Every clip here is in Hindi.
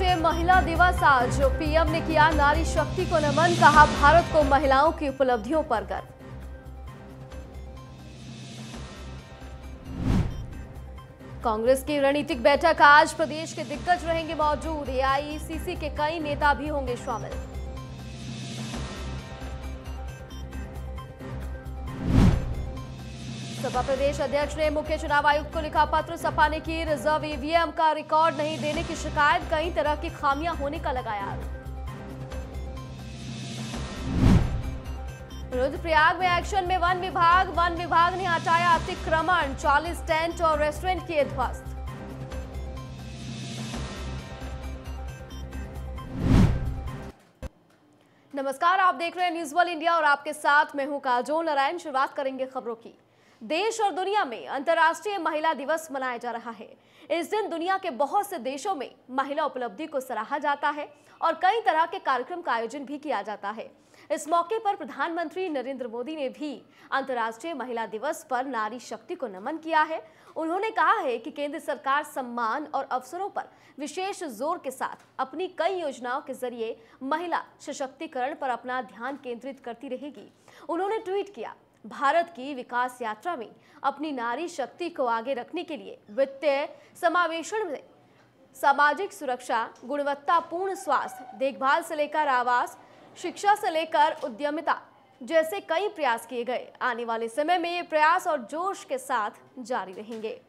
अंतर्राष्ट्रीय महिला दिवस आज पीएम ने किया नारी शक्ति को नमन, कहा भारत को महिलाओं की उपलब्धियों पर गर्व। कांग्रेस की रणनीतिक बैठक, आज प्रदेश के दिग्गज रहेंगे मौजूद। एआईसीसी के कई नेता भी होंगे शामिल। सपा प्रदेश अध्यक्ष ने मुख्य चुनाव आयुक्त को लिखा पत्र, सपा ने की रिज़र्व ईवीएम का रिकॉर्ड नहीं देने की शिकायत, कई तरह की खामियाँ होने का लगाया रुद्रप्रयाग में एक्शन में वन विभाग वन विभाग ने हटाया अतिक्रमण 40 टेंट और रेस्टोरेंट किए ध्वस्त। नमस्कार, आप देख रहे हैं न्यूज़ वन इंडिया और आपके साथ मैं हूँ काजोल नारायण, शुरुआत करेंगे खबरों की। देश और दुनिया में अंतर्राष्ट्रीय महिला दिवस मनाया जा रहा है। इस दिन दुनिया के बहुत से देशों में महिला उपलब्धि को सराहा जाता है और कई तरह के कार्यक्रम का आयोजन भी किया जाता है। इस मौके पर प्रधानमंत्री नरेंद्र मोदी ने भी अंतर्राष्ट्रीय महिला दिवस पर नारी शक्ति को नमन किया है। उन्होंने कहा है कि केंद्र सरकार सम्मान और अवसरों पर विशेष ज़ोर के साथ अपनी कई योजनाओं के ज़रिए महिला सशक्तिकरण पर अपना ध्यान केंद्रित करती रहेगी। उन्होंने ट्वीट किया भारत की विकास यात्रा में अपनी नारी शक्ति को आगे रखने के लिए वित्तीय समावेशन में सामाजिक सुरक्षा, गुणवत्तापूर्ण स्वास्थ्य, देखभाल से लेकर आवास, शिक्षा से लेकर उद्यमिता जैसे कई प्रयास किए गए। आने वाले समय में ये प्रयास और जोश के साथ जारी रहेंगे।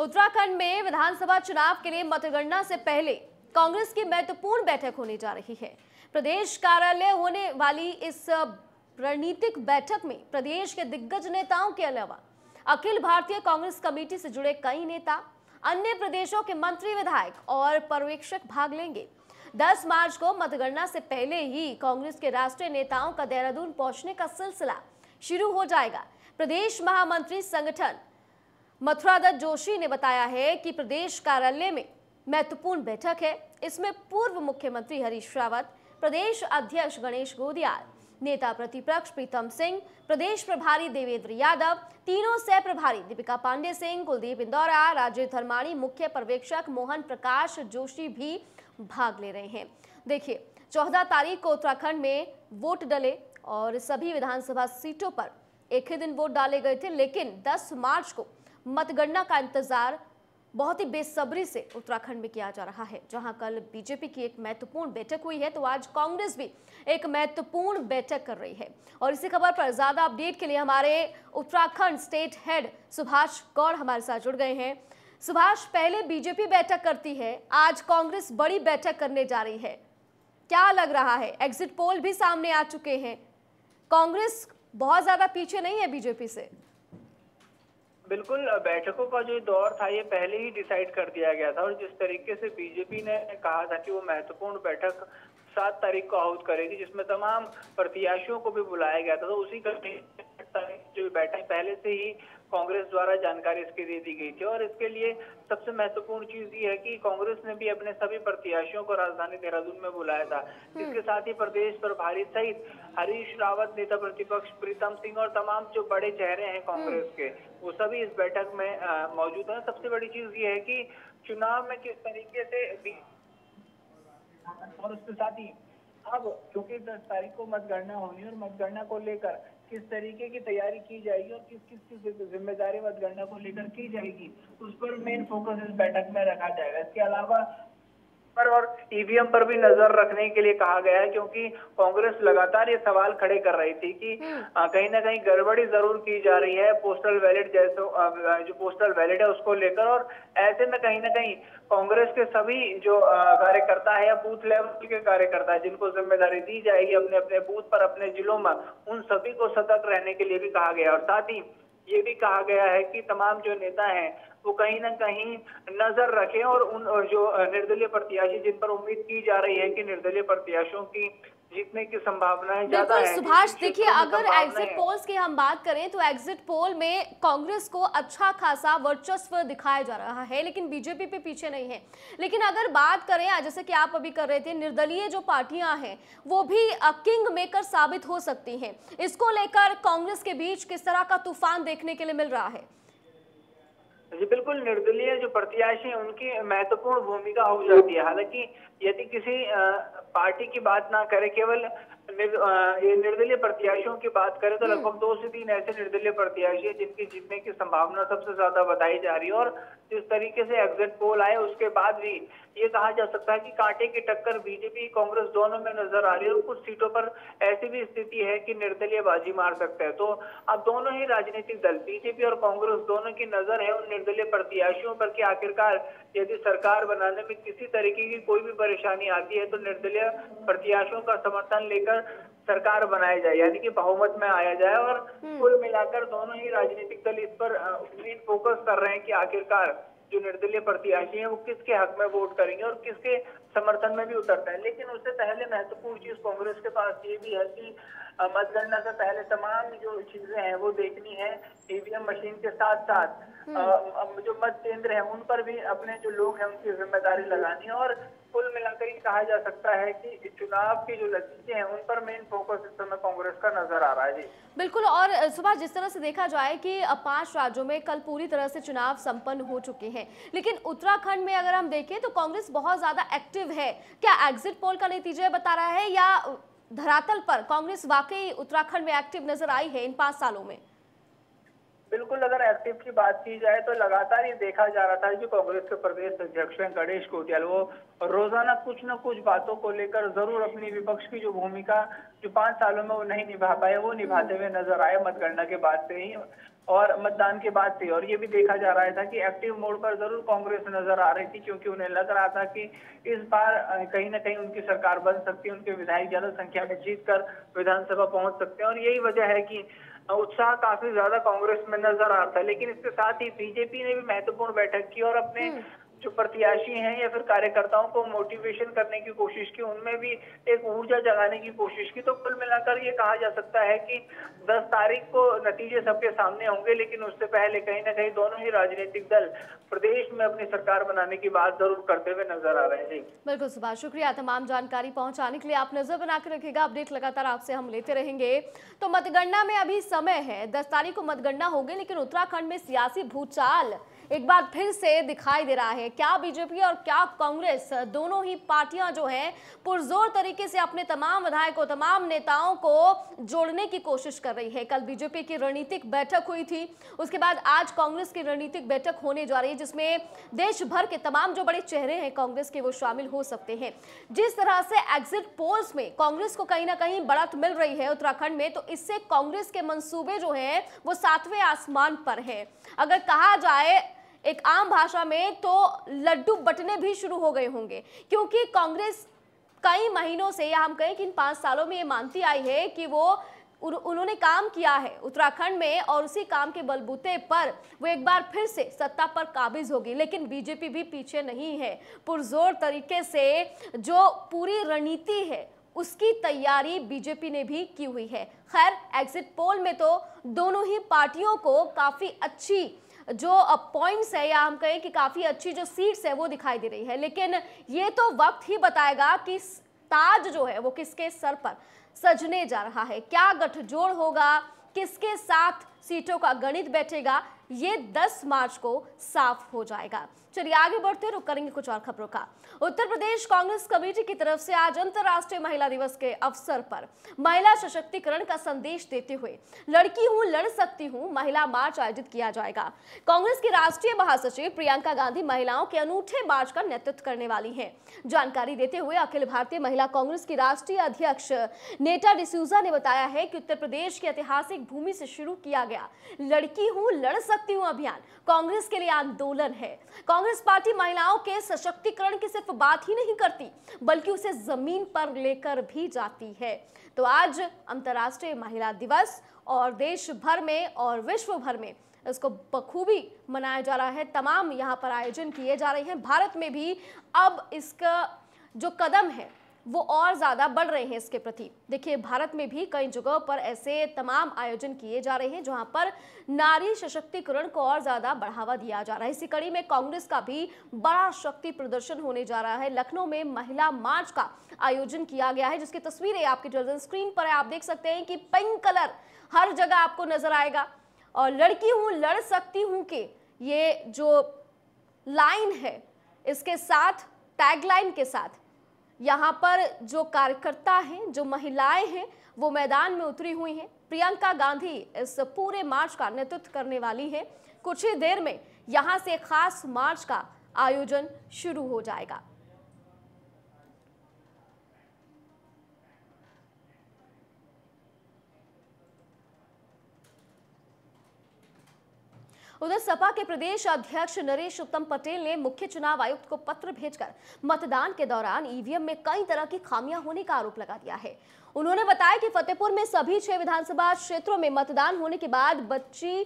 उत्तराखंड में विधानसभा चुनाव के लिए मतगणना से पहले कांग्रेस की महत्वपूर्ण बैठक होने जा रही है। प्रदेश कार्यालय होने वाली इस रणनीतिक बैठक में प्रदेश के दिग्गज नेताओं के अलावा अखिल भारतीय कांग्रेस कमेटी से जुड़े कई नेता, अन्य प्रदेशों के मंत्री विधायक और पर्यवेक्षक भाग लेंगे। 10 मार्च को मतगणना से पहले ही कांग्रेस के राष्ट्रीय नेताओं का देहरादून पहुँचने का सिलसिला शुरू हो जाएगा। प्रदेश महामंत्री संगठन मथुरादत्त जोशी ने बताया है कि प्रदेश कार्यालय में महत्वपूर्ण बैठक है। इसमें पूर्व मुख्यमंत्री हरीश रावत, प्रदेश अध्यक्ष गणेश गोदियाल, नेता प्रतिपक्ष प्रीतम सिंह, प्रदेश प्रभारी देवेंद्र यादव, तीनों सह प्रभारी दीपिका पांडे सिंह, कुलदीप इंदौरा राजीव धर्माणी, मुख्य पर्यवेक्षक मोहन प्रकाश जोशी भी भाग ले रहे हैं। देखिए, चौदह तारीख को उत्तराखंड में वोट डले और सभी विधानसभा सीटों पर एक ही दिन वोट डाले गए थे, लेकिन 10 मार्च को मतगणना का इंतज़ार बहुत ही बेसब्री से उत्तराखंड में किया जा रहा है, जहाँ कल बीजेपी की एक महत्वपूर्ण बैठक हुई है तो आज कांग्रेस भी एक महत्वपूर्ण बैठक कर रही है। और इसी खबर पर ज़्यादा अपडेट के लिए हमारे उत्तराखंड स्टेट हेड सुभाष गौड़ हमारे साथ जुड़ गए हैं। सुभाष, पहले बीजेपी बैठक करती है, आज कांग्रेस बड़ी बैठक करने जा रही है। क्या लग रहा है? एग्जिट पोल भी सामने आ चुके हैं। कांग्रेस बहुत ज़्यादा पीछे नहीं है बीजेपी से। बिल्कुल बैठकों का जो दौर था, ये पहले ही डिसाइड कर दिया गया था और जिस तरीके से बीजेपी ने कहा था कि वो महत्वपूर्ण बैठक सात तारीख को आहूत करेगी, जिसमें तमाम प्रत्याशियों को भी बुलाया गया था तो उसी का जो बैठक पहले से ही कांग्रेस द्वारा जानकारी इसकी दे दी गई थी। और इसके लिए सबसे महत्वपूर्ण चीज़ ये है कि कांग्रेस ने भी अपने सभी प्रत्याशियों को राजधानी देहरादून में बुलाया था। इसके साथ ही प्रदेश प्रभारी सहित हरीश रावत नेता प्रतिपक्ष प्रीतम सिंह और तमाम जो बड़े चेहरे हैं कांग्रेस के वो सभी इस बैठक में मौजूद है। सबसे बड़ी चीज़ ये है कि चुनाव में किस तरीके से और उसके साथ ही अब क्योंकि दस तारीख को मतगणना होनी है और मतगणना को लेकर किस तरीके की तैयारी की जाएगी और किस किस की ज़िम्मेदारी मतगणना को लेकर की जाएगी, उस पर मेन फोकस इस बैठक में रखा जाएगा। इसके अलावा पर और ईवीएम पर भी नज़र रखने के लिए कहा गया है क्योंकि कांग्रेस लगातार ये सवाल खड़े कर रही थी कि कहीं ना कहीं गड़बड़ी ज़रूर की जा रही है पोस्टल बैलेट जैसे जो पोस्टल बैलेट है उसको लेकर और ऐसे में कहीं ना कहीं कांग्रेस के सभी जो कार्यकर्ता है या बूथ लेवल के कार्यकर्ता है जिनको ज़िम्मेदारी दी जाएगी अपने अपने बूथ पर अपने जिलों में उन सभी को सतर्क रहने के लिए भी कहा गया और साथ ही ये भी कहा गया है कि तमाम जो नेता हैं, वो कहीं ना कहीं नज़र रखें और उन जो निर्दलीय प्रत्याशी जिन पर उम्मीद की जा रही है कि निर्दलीय प्रत्याशियों की जीतने की संभावनाएँ ज़्यादा है। सुभाष देखिए अगर एग्जिट। पोल्स की हम बात करें तो एग्जिट पोल में कांग्रेस को अच्छा खासा वर्चस्व दिखाया जा रहा है लेकिन बीजेपी पे पीछे नहीं है। लेकिन अगर बात करें जैसे कि आप अभी कर रहे थे निर्दलीय जो पार्टियाँ हैं वो भी किंग मेकर साबित हो सकती हैं। इसको लेकर कांग्रेस के बीच किस तरह का तूफ़ान देखने के लिए मिल रहा है? जी, बिल्कुल निर्दलीय जो प्रत्याशी हैं, उनकी महत्वपूर्ण भूमिका हो जाती है। हालाँकि यदि किसी पार्टी की बात ना करें, केवल निर्दलीय प्रत्याशियों की बात करें तो लगभग दो से तीन ऐसे निर्दलीय प्रत्याशी हैं जिनकी जीतने की संभावना सबसे ज़्यादा बताई जा रही है और जिस तरीके से एग्जिट पोल आए उसके बाद भी ये कहा जा सकता है कि कांटे की टक्कर बीजेपी कांग्रेस दोनों में नज़र आ रही है और कुछ सीटों पर ऐसी भी स्थिति है कि निर्दलीय बाजी मार सकते हैं। तो अब दोनों ही राजनीतिक दल बीजेपी और कांग्रेस दोनों की नज़र है उन निर्दलीय प्रत्याशियों पर कि आखिरकार यदि सरकार बनाने में किसी तरीके की कोई भी परेशानी आती है तो निर्दलीय प्रत्याशियों का समर्थन लेकर सरकार बनाई जाए यानी कि बहुमत में आया जाए और कुल मिलाकर दोनों ही राजनीतिक दल इस पर मेन फोकस कर रहे हैं कि आखिरकार जो निर्दलीय प्रत्याशी हैं वो किसके हक में वोट करेंगे और किसके समर्थन में भी उतरता है लेकिन उससे पहले महत्वपूर्ण चीज़ कांग्रेस के पास ये भी है कि मतगणना से पहले तमाम जो चीज़ें हैं वो देखनी है ईवीएम मशीन के साथ साथ अ, जो मत केंद्र है उन पर भी अपने जो लोग हैं उनकी ज़िम्मेदारी लगानी है और कुल मिलाकर ये कहा जा सकता है कि चुनाव के जो नतीजे हैं, उन पर मेन फोकस इस समय कांग्रेस का नज़र आ रहा है। जी। बिल्कुल, और सुभाष, जिस तरह से देखा जाए कि पाँच राज्यों में कल पूरी तरह से चुनाव संपन्न हो चुके हैं, लेकिन उत्तराखंड में अगर हम देखें तो कांग्रेस बहुत ज़्यादा एक्टिव है। क्या एग्जिट पोल का नतीजा बता रहा है, या धरातल पर कांग्रेस वाकई उत्तराखंड में एक्टिव नज़र आई है इन पाँच सालों में? बिल्कुल अगर एक्टिव की बात की जाए तो लगातार ये देखा जा रहा था कि कांग्रेस के प्रदेश अध्यक्ष हैं गणेश कोटियाल। वो रोज़ाना कुछ न कुछ बातों को लेकर ज़रूर अपनी विपक्ष की जो भूमिका जो पाँच सालों में वो नहीं निभा पाए, वो निभाते हुए नज़र आए मतगणना के बाद से ही और मतदान के बाद से। और ये भी देखा जा रहा था कि एक्टिव मोड पर ज़रूर कांग्रेस नज़र आ रही थी, क्योंकि उन्हें लग रहा था कि इस बार कहीं ना कहीं उनकी सरकार बन सकती है, उनके विधायक ज़्यादा संख्या में जीत कर विधानसभा पहुँच सकते हैं। और यही वजह है कि उत्साह काफ़ी ज़्यादा कांग्रेस में नज़र आता है, लेकिन इसके साथ ही बीजेपी ने भी महत्वपूर्ण बैठक की और अपने जो प्रत्याशी हैं या फिर कार्यकर्ताओं को मोटिवेशन करने की कोशिश की, उनमें भी एक ऊर्जा जगाने की कोशिश की। तो कुल मिलाकर ये कहा जा सकता है कि 10 तारीख को नतीजे सबके सामने होंगे, लेकिन उससे पहले कहीं ना कहीं दोनों ही राजनीतिक दल प्रदेश में अपनी सरकार बनाने की बात ज़रूर करते हुए नज़र आ रहे हैं। जी बिल्कुल सुभाष, शुक्रिया। तमाम जानकारी पहुँचाने के लिए आप नज़र बना के रखिएगा। अपडेट लगातार आपसे हम लेते रहेंगे। तो मतगणना में अभी समय है। दस तारीख को मतगणना होगी, लेकिन उत्तराखंड में सियासी भूचाल एक बार फिर से दिखाई दे रहा है। क्या बीजेपी और क्या कांग्रेस दोनों ही पार्टियाँ जो हैं, पुरजोर तरीके से अपने तमाम विधायकों, तमाम नेताओं को जोड़ने की कोशिश कर रही है। कल बीजेपी की रणनीतिक बैठक हुई थी। उसके बाद आज कांग्रेस की रणनीतिक बैठक होने जा रही है, जिसमें देश भर के तमाम जो बड़े चेहरे हैं कांग्रेस के, वो शामिल हो सकते हैं। जिस तरह से एग्जिट पोल्स में कांग्रेस को कहीं ना कहीं बढ़त मिल रही है उत्तराखंड में तो इससे कांग्रेस के मंसूबे जो हैं, वो सातवें आसमान पर है। अगर कहा जाए एक आम भाषा में तो लड्डू बटने भी शुरू हो गए होंगे, क्योंकि कांग्रेस कई महीनों से, या हम कहें कि इन पाँच सालों में ये मानती आई है कि वो उन- उन्होंने काम किया है उत्तराखंड में और उसी काम के बलबूते पर वो एक बार फिर से सत्ता पर काबिज होगी। लेकिन बीजेपी भी पीछे नहीं है। पुरजोर तरीके से जो पूरी रणनीति है, उसकी तैयारी बीजेपी ने भी की हुई है। खैर एग्जिट पोल में तो दोनों ही पार्टियों को काफ़ी अच्छी जो पॉइंट्स है या हम कहें कि काफ़ी अच्छी जो सीट्स है वो दिखाई दे रही है। लेकिन ये तो वक्त ही बताएगा कि ताज जो है वो किसके सर पर सजने जा रहा है। क्या गठजोड़ होगा? किसके साथ सीटों का गणित बैठेगा? ये 10 मार्च को साफ़ हो जाएगा। चलिए आगे बढ़ते रुक करेंगे कुछ और खबरों का। उत्तर प्रदेश कांग्रेस कमेटी की तरफ़ से आज अंतर्राष्ट्रीय महिला दिवस के अवसर पर महिला सशक्तिकरण का संदेश देते हुए, लड़की हूँ, लड़ सकती हूँ, महिला मार्च आयोजित किया जाएगा। कांग्रेस की राष्ट्रीय महासचिव प्रियंका गांधी महिलाओं के अनूठे मार्च का नेतृत्व करने वाली है। जानकारी देते हुए अखिल भारतीय महिला कांग्रेस की राष्ट्रीय अध्यक्ष नेटा डिसूजा ने बताया है कि उत्तर प्रदेश की ऐतिहासिक भूमि से शुरू किया गया, लड़की हूँ, लड़ सकती हूँ अभियान कांग्रेस के लिए आंदोलन है। कांग्रेस पार्टी महिलाओं के सशक्तिकरण की सिर्फ़ बात ही नहीं करती, बल्कि उसे ज़मीन पर लेकर भी जाती है। तो आज अंतर्राष्ट्रीय महिला दिवस और देश भर में और विश्व भर में इसको बखूबी मनाया जा रहा है। तमाम यहाँ पर आयोजन किए जा रहे हैं। भारत में भी अब इसका जो कदम है वो और ज़्यादा बढ़ रहे हैं इसके प्रति। देखिए, भारत में भी कई जगहों पर ऐसे तमाम आयोजन किए जा रहे हैं, जहाँ पर नारी सशक्तिकरण को और ज़्यादा बढ़ावा दिया जा रहा है। इसी कड़ी में कांग्रेस का भी बड़ा शक्ति प्रदर्शन होने जा रहा है। लखनऊ में महिला मार्च का आयोजन किया गया है, जिसकी तस्वीरें आपकी टेलीविज़न स्क्रीन पर है। आप देख सकते हैं कि पिंक कलर हर जगह आपको नज़र आएगा। और लड़की हूँ, लड़ सकती हूँ कि ये जो लाइन है, इसके साथ, टैगलाइन के साथ यहाँ पर जो कार्यकर्ता हैं, जो महिलाएँ हैं, वो मैदान में उतरी हुई हैं। प्रियंका गांधी इस पूरे मार्च का नेतृत्व करने वाली है। कुछ ही देर में यहाँ से खास मार्च का आयोजन शुरू हो जाएगा। उधर सपा के प्रदेश अध्यक्ष नरेश उत्तम पटेल ने मुख्य चुनाव आयुक्त को पत्र भेजकर मतदान के दौरान ईवीएम में कई तरह की खामियाँ होने का आरोप लगा दिया है। उन्होंने बताया कि फतेहपुर में सभी छह विधानसभा क्षेत्रों में मतदान होने के बाद बच्ची,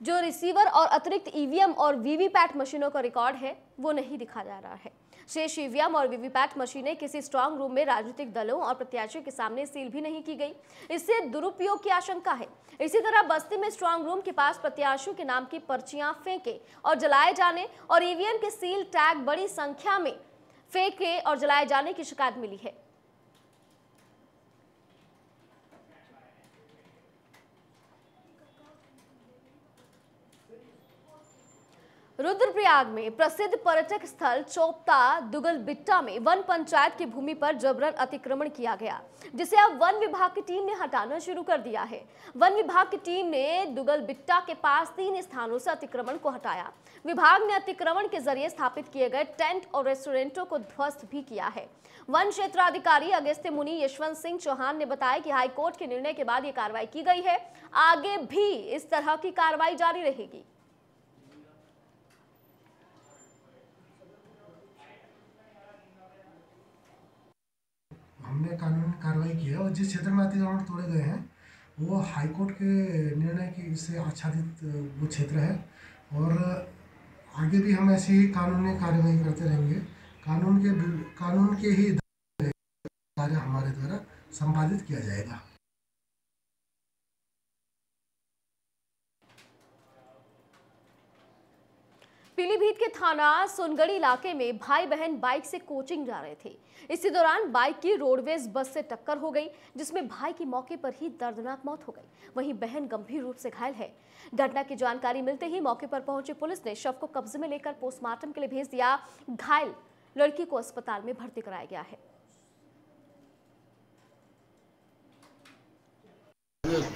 जो रिसीवर और अतिरिक्त ईवीएम और वीवीपैट मशीनों का रिकॉर्ड है, वो नहीं दिखा जा रहा है। शेष ईवीएम और वीवीपैट मशीनें किसी स्ट्रांग रूम में राजनीतिक दलों और प्रत्याशियों के सामने सील भी नहीं की गई। इससे दुरुपयोग की आशंका है। इसी तरह बस्ती में स्ट्रांग रूम के पास प्रत्याशियों के नाम की पर्चियाँ फेंके और जलाए जाने और ईवीएम के सील टैग बड़ी संख्या में फेंके और जलाए जाने की शिकायत मिली है। रुद्रप्रयाग में प्रसिद्ध पर्यटक स्थल चोपता दुगल बिट्टा में वन पंचायत की भूमि पर जबरन अतिक्रमण किया गया, जिसे अब वन विभाग की टीम ने हटाना शुरू कर दिया है। वन विभाग की टीम ने दुगल बिट्टा के पास तीन स्थानों से अतिक्रमण को हटाया। विभाग ने अतिक्रमण के ज़रिए स्थापित किए गए टेंट और रेस्टोरेंटों को ध्वस्त भी किया है। वन क्षेत्राधिकारी अगस्त्य मुनि यशवंत सिंह चौहान ने बताया कि हाईकोर्ट के निर्णय के बाद ये कार्रवाई की गई है। आगे भी इस तरह की कार्रवाई जारी रहेगी। हमने कानूनी कार्रवाई की है और जिस क्षेत्र में अतिक्रमण तोड़े गए हैं, वो हाईकोर्ट के निर्णय की से आच्छादित, वो क्षेत्र है। और आगे भी हम ऐसे ही कानूनी कार्रवाई करते रहेंगे। कानून के कानून के ही कार्य हमारे द्वारा संपादित किया जाएगा। पीलीभीत के थाना सोनगढ़ी इलाके में भाई बहन बाइक से कोचिंग जा रहे थे। इसी दौरान बाइक की रोडवेज़ बस से टक्कर हो गई, जिसमें भाई की मौके पर ही दर्दनाक मौत हो गई। वहीं बहन गंभीर रूप से घायल है। घटना की जानकारी मिलते ही मौके पर पहुँची पुलिस ने शव को कब्जे में लेकर पोस्टमार्टम के लिए भेज दिया। घायल लड़की को अस्पताल में भर्ती कराया गया है।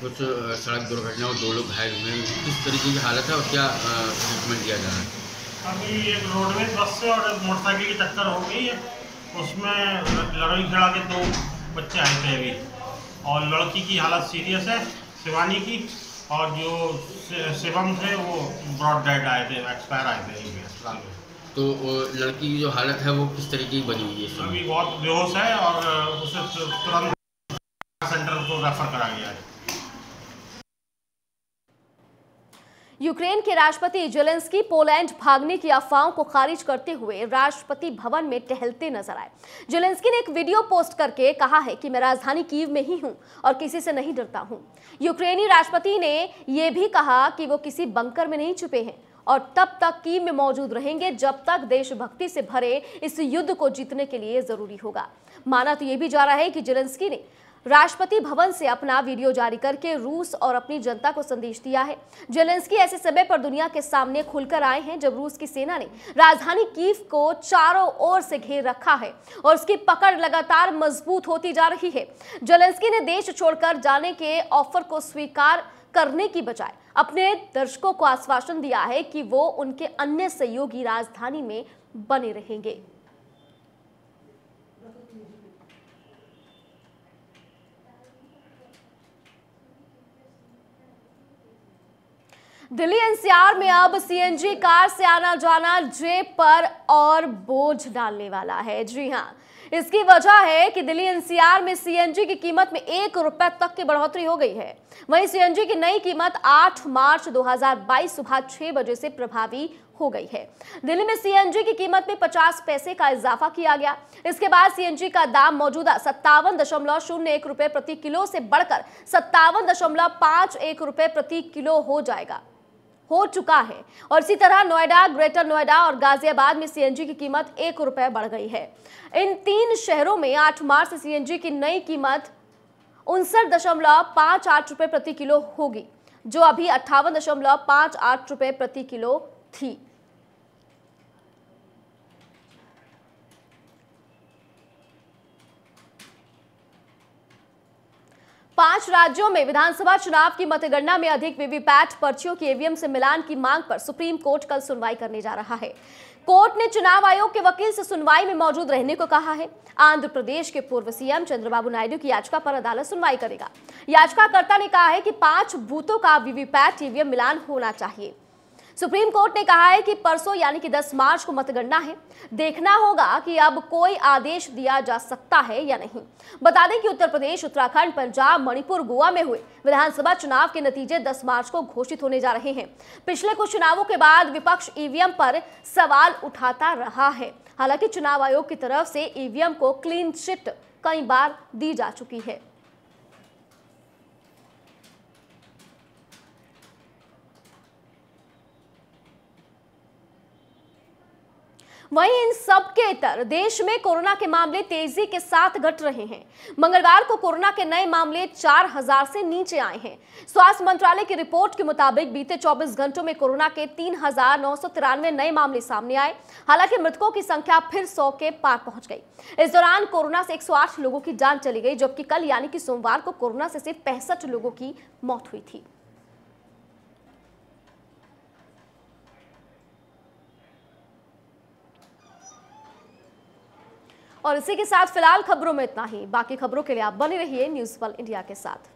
कुछ सड़क दुर्घटना और दो लोग घायल हुए किस तरीके की हालत है और क्या ट्रीटमेंट दिया जा रहा है? अभी एक रोडवेज़ बस से और एक मोटरसाइकिल की टक्कर हो गई है। उसमें लड़ाई खड़ा के दो बच्चे आए थे अभी। और लड़की की हालत सीरियस है शिवानी की और जो शिवम थे वो ब्रॉड डेड आए थे एक्सपायर आए थे अस्पताल में। तो लड़की की जो हालत है वो किस तरीके की बनी हुई है अभी बहुत बेहोश है और उसे तुरंत सेंटर को रेफर करा गया है। यूक्रेन के राष्ट्रपति जेलेंस्की पोलैंड भागने की अफवाहों को खारिज करते हुए राष्ट्रपति भवन में टहलते नज़र आए। जेलेंस्की ने एक वीडियो पोस्ट करके कहा है कि मैं राजधानी कीव में ही हूँ और किसी से नहीं डरता हूँ। यूक्रेनी राष्ट्रपति ने यह भी कहा कि वो किसी बंकर में नहीं छुपे हैं और तब तक कीव में मौजूद रहेंगे जब तक देशभक्ति से भरे इस युद्ध को जीतने के लिए ज़रूरी होगा। माना तो यह भी जा रहा है कि जेलेंस्की ने राष्ट्रपति भवन से अपना वीडियो जारी करके रूस और अपनी जनता को संदेश दिया है। जेलेंस्की ऐसे समय पर दुनिया के सामने खुलकर आए हैं, जब रूस की सेना ने राजधानी कीव को चारों ओर से घेर रखा है और उसकी पकड़ लगातार मज़बूत होती जा रही है। जेलेंस्की ने देश छोड़कर जाने के ऑफ़र को स्वीकार करने की बजाय अपने दर्शकों को आश्वासन दिया है कि वो उनके अन्य सहयोगी राजधानी में बने रहेंगे। दिल्ली एनसीआर में अब सीएनजी कार से आना जाना जेब पर और बोझ डालने वाला है। जी हाँ इसकी वजह है कि दिल्ली एनसीआर में सीएनजी की कीमत में एक रुपए तक की बढ़ोतरी हो गई है। वहीं सीएनजी की नई कीमत 8 मार्च 2022 सुबह 6 बजे से प्रभावी हो गई है। दिल्ली में सीएनजी की कीमत में 50 पैसे का इजाफा किया गया। इसके बाद सीएनजी का दाम मौजूदा सत्तावन दशमलव शून्य एक रुपए प्रति किलो से बढ़कर सत्तावन दशमलव पाँच एक रुपए प्रति किलो हो जाएगा। हो चुका है। और इसी तरह नोएडा, ग्रेटर नोएडा और गाजियाबाद में सीएनजी की कीमत एक रुपए बढ़ गई है। इन तीन शहरों में 8 मार्च से सीएनजी की नई कीमत उनसठ दशमलव पाँच आठ रुपए प्रति किलो होगी, जो अभी अट्ठावन दशमलव पाँच आठ रुपये प्रति किलो थी। पाँच राज्यों में विधानसभा चुनाव की मतगणना में अधिक वीवीपैट पर्चियों की ईवीएम से मिलान की मांग पर सुप्रीम कोर्ट कल सुनवाई करने जा रहा है। कोर्ट ने चुनाव आयोग के वकील से सुनवाई में मौजूद रहने को कहा है। आंध्र प्रदेश के पूर्व सीएम चंद्रबाबू नायडू की याचिका पर अदालत सुनवाई करेगा। याचिकाकर्ता ने कहा है कि पाँच बूथों का वीवीपैट ईवीएम मिलान होना चाहिए। सुप्रीम कोर्ट ने कहा है कि परसों यानी कि 10 मार्च को मतगणना है। देखना होगा कि अब कोई आदेश दिया जा सकता है या नहीं। बता दें कि उत्तर प्रदेश, उत्तराखंड, पंजाब, मणिपुर, गोवा में हुए विधानसभा चुनाव के नतीजे 10 मार्च को घोषित होने जा रहे हैं। पिछले कुछ चुनावों के बाद विपक्ष ईवीएम पर सवाल उठाता रहा है। हालाँकि चुनाव आयोग की तरफ़ से ईवीएम को क्लीन चिट कई बार दी जा चुकी है। वहीं इन सब के इतर देश में कोरोना के मामले तेज़ी के साथ घट रहे हैं। मंगलवार को कोरोना के नए मामले 4000 से नीचे आए हैं। स्वास्थ्य मंत्रालय की रिपोर्ट के मुताबिक बीते 24 घंटों में कोरोना के तीन हज़ार नौ सौ तिरानवे नए मामले सामने आए। हालाँकि मृतकों की संख्या फिर सौ के पार पहुँच गई। इस दौरान कोरोना से 108 लोगों की जान चली गई, जबकि कल यानी कि सोमवार को कोरोना से सिर्फ़ पैंसठ लोगों की मौत हुई थी। और इसी के साथ फ़िलहाल खबरों में इतना ही। बाकी खबरों के लिए आप बने रहिए न्यूज़ वन इंडिया के साथ।